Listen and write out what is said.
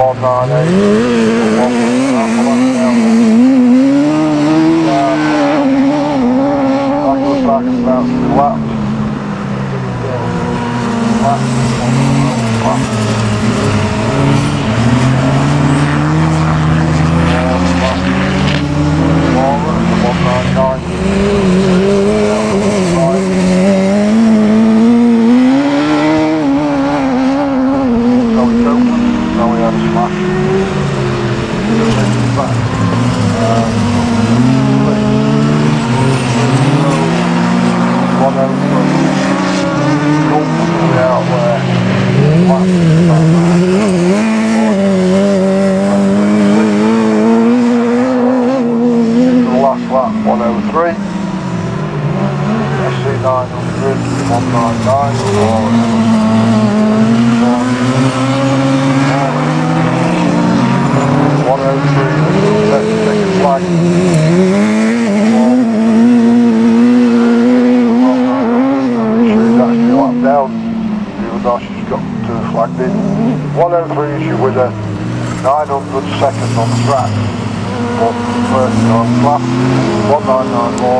Walk on it. Walk on it. Back about laps. One 103. SC 900, 199. 103, second flag. She's actually lapped down, got two flagged in. 103 she with a 900 second on the track. But first on lap, 199 more.